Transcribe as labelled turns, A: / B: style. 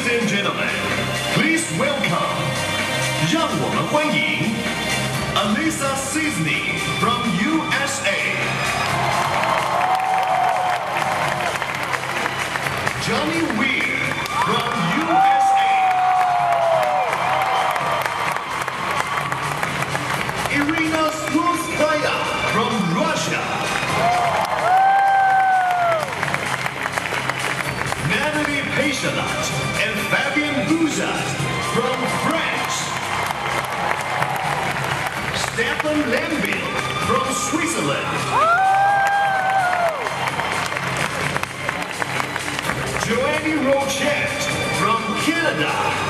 A: Ladies and gentlemen, please welcome 让我们欢迎 Alissa Czisny from USA. Johnny Weir from USA. Irina Slutskaya Nathalie and Fabian Bourzat from France. Stéphane Lambiel from Switzerland. Joannie Rochette from Canada.